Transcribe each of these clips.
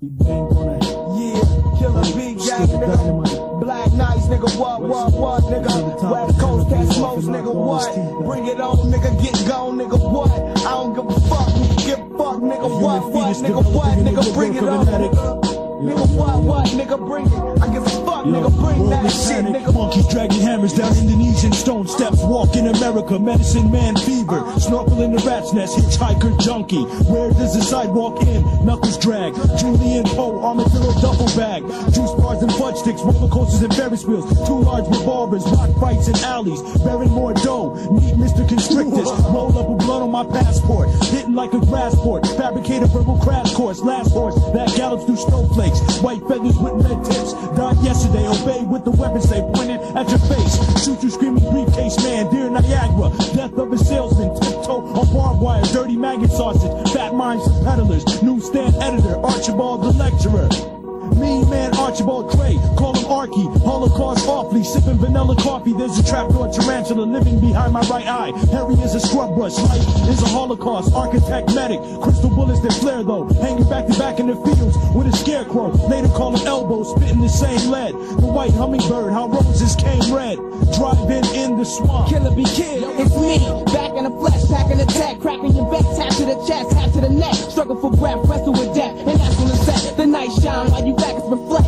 He banged on that. Yeah, killer big gang, nigga. Black Knights, nigga. What, what, what, nigga? West Coast, that smokes, nigga. What? Bring it on, nigga. Get gone, nigga. What? I don't give a fuck. nigga. a fuck, nigga. What, what, nigga? What, nigga? Bring it on, nigga. Nigga, what, what, nigga, bring it. I give a fuck, nigga, bring that shit, nigga. Monkeys dragging hammers down Indonesian stone steps. Walk in America, medicine man fever. Uh-huh. Snorkel in the rat's nest, hitchhiker junkie. Where does the sidewalk end? Knuckles drag. Julian Poe, armadillo duffel bag. Juice bars and fudge sticks, roller coasters and Ferris wheels. Two large revolvers, rock fights in alleys. Bearing more dough, meet Mr. Constrictus. Uh-huh. Roll up with blood on my passport. Hitting like a grass port. Fabricate a verbal crash course. Last horse that gallops through snowflakes. White feathers with red tips. Died yesterday, obey with the weapon say pointed at your face. Shoot you screaming briefcase man, dear Niagara. Death of a salesman, tiptoe on barbed wire. Dirty maggot sausage, fat minds for peddlers. Newsstand editor, Archibald the lecturer. Mean man Archibald Trey, call him Arky. Holocaust awfully, sipping vanilla coffee. There's a trapdoor tarantula living behind my right eye. Harry is a scrub brush, life is a holocaust. Architect medic, crystal bullets that flare though. Hanging back to back in the fields with a scarecrow. Later call him elbow, spitting the same lead. The white hummingbird, how roses came red. Drive in the swamp. Killer be killed. It's me, back in the flesh, packing the tech, cracking your back, tap to the chest, tap to the neck, struggle for breath, wrestle with death, and that's when it's set. The night shine while you back is reflect,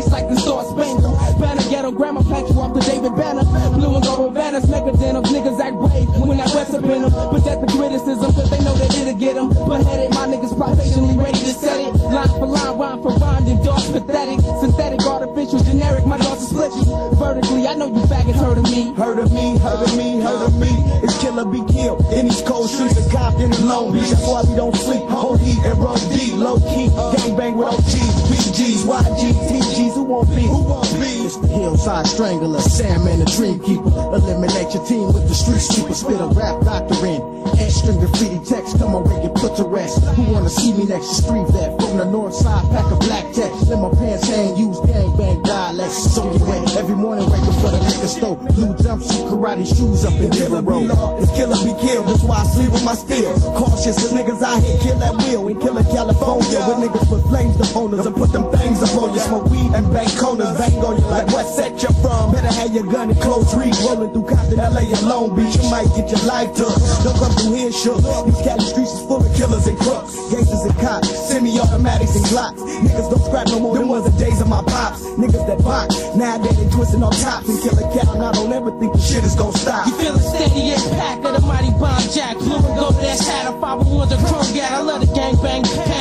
knights like the Star Spangled. Banner ghetto, grandma pack you off the David Banner. Blue and gold banners, mega denim, niggas act brave when that West up in them. But that's the criticism, cause they know that it'll get them. But headed, my niggas patiently ready to set it. Line for line, rhyme for rhyme, endorse pathetic. Of me. Heard of me, heard of me, heard of me. It's killer be killed in these cold streets of Compton and Long Beach. That's why we don't sleep. Hold heat and roll deep, low key. Gang bang with OGs, BGs, YGs, TGs. Who won't be? Who won't be? It's the hillside strangler, Sandman, the dream keeper. Eliminate your team with the street sweeper. Spit a rap doctrine. Extra graffiti text, come away get put to rest. Wanna see me next to street vet? From the north side, pack a black text. In my pants, hang, use gang bang dialects. So wet every morning, wake up for the liquor store. Blue jumpsuit, karate shoes up in be Road. it's killer be killed. That's why I sleep with my steel. Cautious with niggas out here, kill that wheel. In killer California, with niggas put flames upon us and put them things upon you. Smoke weed and bang corners, bang on you like what set you from. Better have your gun and close read, rolling through Compton, LA and Long Beach. You might get your life took. Don't come through here, shook. These Cali streets is full of killers and crooks, gangsters and cops, semi-automatics and glocks. Niggas don't scrap no more. Them was the days of my pops. Niggas that box, nowadays they twisting on tops and killer Cal. I don't ever think the shit is gonna stop. You feeling steady as pack of the mighty bomb jack. Blue and gold, that's hat. A 501's the chrome gat. I love the gang bang. Pants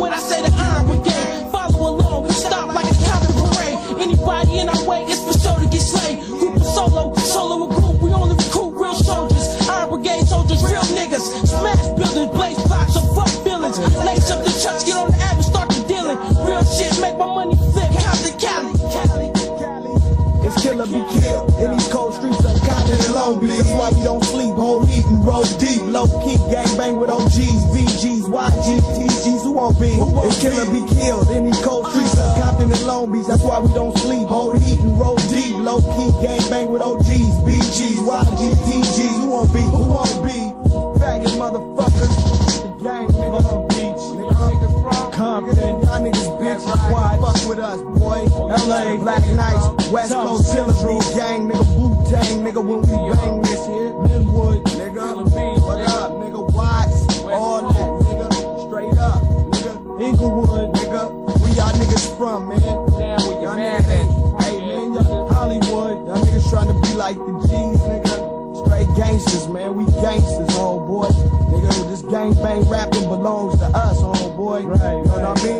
when I say the iron brigade. Follow along. Stop like a counter parade. Anybody in our way, it's for sure to get slayed. Group of solo, solo a group. We only recruit real soldiers. Iron brigade soldiers, real niggas. Smash buildings, blaze blocks, so fuck feelings. Lace up the chucks, get on the app and start the dealing. Real shit, make my money flip. Compton, Cali. Cali. It's killer be killed in these cold streets of Compton and Long Beach. That's why we don't OGs, YGs, TGs. Who won't be? It's killer be killed in these cold streets of Compton and Long Beach. That's why we don't sleep. Hold heat and roll deep. Low key gang bang with OGs, BGs, YGs, TGs. Who won't be? Who won't be? Faggot motherfuckers. The gang nigga from beach. Compton. Y'all niggas bitch. Why fuck with us, boy? LA, Black Knights, West Coast Tillery gang, nigga Wu Tang, nigga when we bang this here. Lynwood, nigga. Like the G's, nigga. Straight gangsters, man. We gangsters, old boy. Nigga, this gang bang rapping belongs to us, homeboy. Right, You know what I right. mean?